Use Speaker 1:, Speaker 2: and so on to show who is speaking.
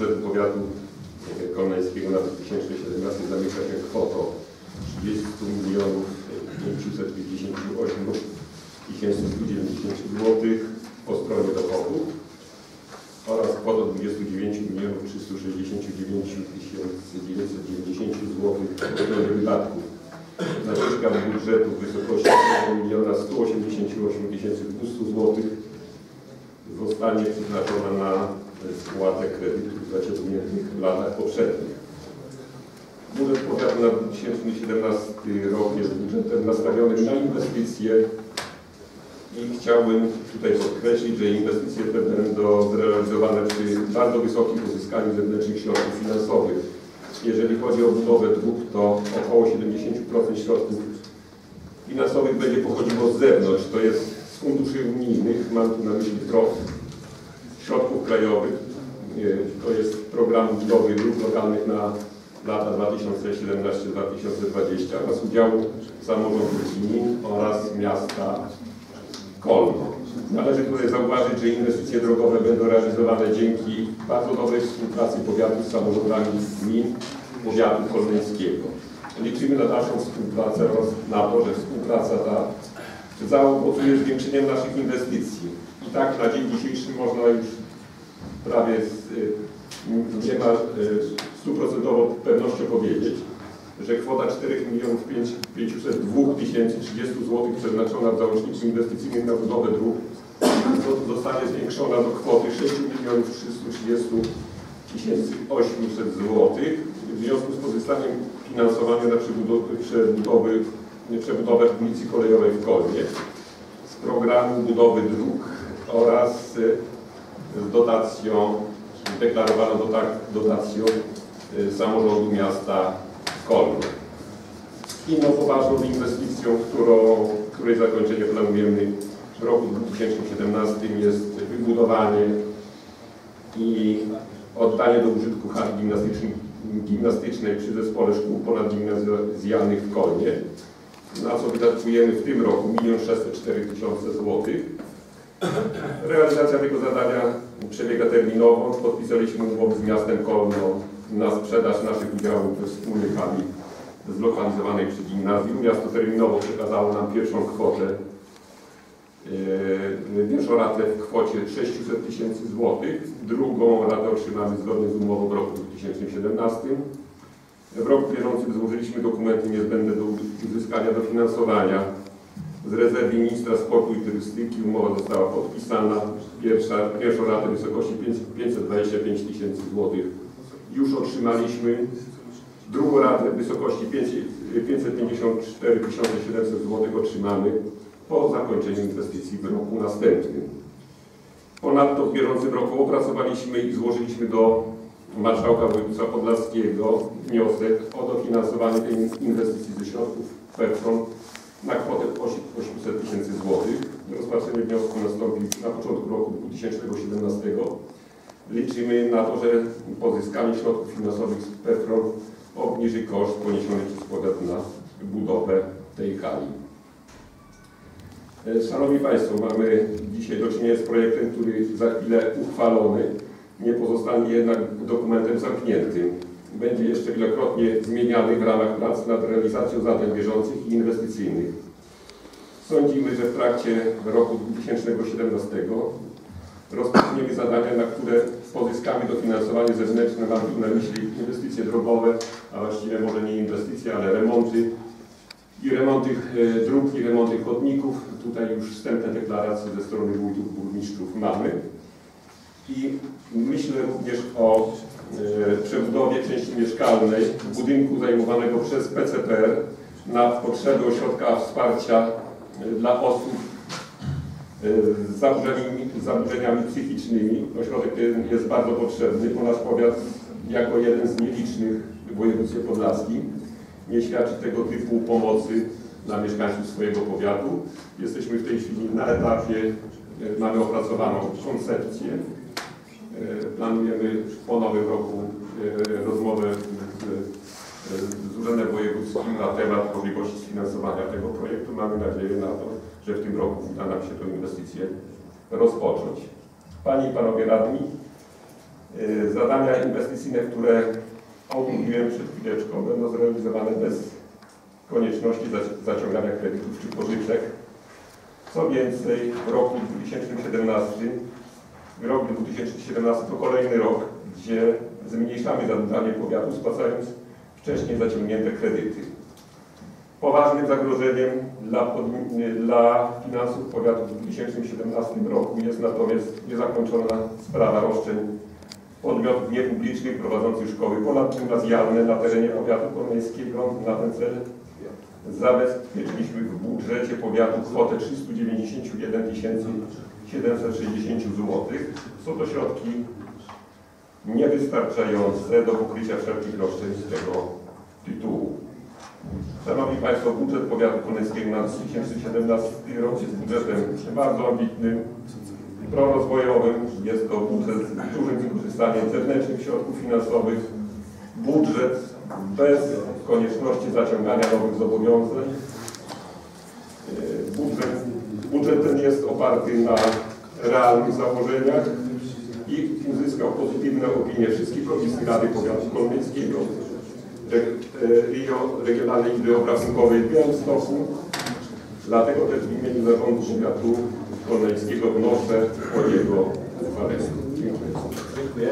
Speaker 1: budżetu powiatu kolneńskiego na 2017 zamyka się kwotą 30 milionów 558 tysięcy 190 zł po stronie dochodów oraz kwotą 29 milionów 369 tysięcy 990 zł po stronie wydatków. Nadwyżka budżetu w wysokości 1 miliona 188 tysięcy 200 zł zostanie przeznaczona na spłatę kredytów zaciągniętych w latach poprzednich. Budżet powiatu na 2017 rok jest budżetem nastawionym na inwestycje i chciałbym tutaj podkreślić, że inwestycje te będą zrealizowane przy bardzo wysokim uzyskaniu zewnętrznych środków finansowych. Jeżeli chodzi o budowę dróg, to około 70% środków finansowych będzie pochodziło z zewnątrz, to jest z funduszy unijnych, mam tu na myśli PROW, środków krajowych, to jest program budowy dróg lokalnych na lata 2017-2020 oraz udziału samorządów gmin oraz miasta Kolno. Należy tutaj zauważyć, że inwestycje drogowe będą realizowane dzięki bardzo dobrej współpracy powiatu z samorządami gmin powiatu kolneńskiego. Liczymy na dalszą współpracę oraz na to, że współpraca ta zaowocuje zwiększeniem naszych inwestycji. I tak na dzień dzisiejszy można już prawie z, nie ma stuprocentową pewnością powiedzieć, że kwota 4 milionów 502 tysięcy 30 zł przeznaczona w załączniku inwestycyjnym na budowę dróg zostanie zwiększona do kwoty 6 milionów 330 tysięcy 800 zł w związku z pozyskaniem finansowania na przebudowę, przebudowę ulicy kolejowej w Kolnie z programu budowy dróg oraz z dotacją, deklarowaną dotacją samorządu miasta Kolno. Inną poważną inwestycją, którą, której zakończenie planujemy w roku 2017 jest wybudowanie i oddanie do użytku hali gimnastycznej, gimnastycznej przy Zespole Szkół Ponadgimnazjalnych w Kolnie, na co wydatkujemy w tym roku 1 604 tysiące złotych. Realizacja tego zadania przebiega terminowo. Podpisaliśmy umowę z miastem Kolno na sprzedaż naszych udziałów we wspólnej hali zlokalizowanej przy gimnazjum. Miasto terminowo przekazało nam pierwszą kwotę, yy, pierwszą ratę w kwocie 600 tysięcy złotych. Drugą ratę otrzymamy zgodnie z umową w roku 2017. W roku bieżącym złożyliśmy dokumenty niezbędne do uzyskania dofinansowania z rezerwy ministra sportu i turystyki. Umowa została podpisana. Pierwsza, pierwszą ratę w wysokości 525 tysięcy złotych już otrzymaliśmy. Drugą ratę w wysokości 554 700 zł otrzymamy po zakończeniu inwestycji w roku następnym. Ponadto w bieżącym roku opracowaliśmy i złożyliśmy do Marszałka Województwa Podlaskiego wniosek o dofinansowanie tej inwestycji ze środków PEPFRON na kwotę 800 tysięcy złotych. Rozpatrzenie wniosku nastąpi na początku roku 2017. Liczymy na to, że pozyskanie środków finansowych z PEFRON obniży koszt poniesiony przez powiat na budowę tej hali. E, Szanowni Państwo, mamy dzisiaj do czynienia z projektem, który za chwilę uchwalony, nie pozostanie jednak dokumentem zamkniętym. Będzie jeszcze wielokrotnie zmieniany w ramach prac nad realizacją zadań bieżących i inwestycyjnych. Sądzimy, że w trakcie roku 2017 rozpoczniemy zadania, na które pozyskamy dofinansowanie zewnętrzne. Mam tu na myśli inwestycje drogowe, a właściwie może nie inwestycje, ale remonty i remonty e, dróg i remonty chodników. Tutaj już wstępne deklaracje ze strony wójtów, burmistrzów mamy. I myślę również o e, przebudowie części mieszkalnej budynku zajmowanego przez PCPR na potrzeby ośrodka wsparcia e, dla osób z zaburzeniami, zaburzeniami psychicznymi. Ośrodek ten jest bardzo potrzebny, bo nasz powiat jako jeden z nielicznych w województwie podlaskim nie świadczy tego typu pomocy dla mieszkańców swojego powiatu. Jesteśmy w tej chwili na etapie, e, mamy opracowaną koncepcję. E, planujemy po nowym roku e, rozmowę z, z Urzędem Wojewódzkim na temat możliwości sfinansowania tego projektu. Mamy nadzieję na to, że w tym roku uda nam się tę inwestycję rozpocząć. Panie i Panowie Radni, Y, Zadania inwestycyjne, które omówiłem przed chwileczką, będą zrealizowane bez konieczności zaci- zaciągania kredytów czy pożyczek. Co więcej, w roku 2017, rok 2017 to kolejny rok, gdzie zmniejszamy zadłużanie powiatu, spłacając wcześniej zaciągnięte kredyty. Poważnym zagrożeniem dla, dla finansów powiatu w 2017 roku jest natomiast niezakończona sprawa roszczeń podmiotów niepublicznych prowadzących szkoły ponadgimnazjalne na terenie powiatu kolmeńskiego. Na ten cel zabezpieczyliśmy w budżecie powiatu kwotę 391 760 zł. Są to środki niewystarczające do pokrycia wszelkich roszczeń z tego tytułu. Szanowni Państwo, budżet powiatu kolmeńskiego na 2017 rok jest budżetem bardzo ambitnym, prorozwojowym. Jest to budżet z dużym wykorzystaniem zewnętrznych środków finansowych. Budżet bez konieczności zaciągania nowych zobowiązań. Budżet, budżet ten jest oparty na realnych założeniach i uzyskał pozytywne opinie wszystkich komisji Rady Powiatu Kolmeńskiego, Re- e, RIO, Regionalnej Izby Obrachunkowej w Białymstoku. Dlatego też w imieniu Zarządu Powiatu Kolmeńskiego wnoszę o jego uchwalenie. Dziękuję.
Speaker 2: Dziękuję.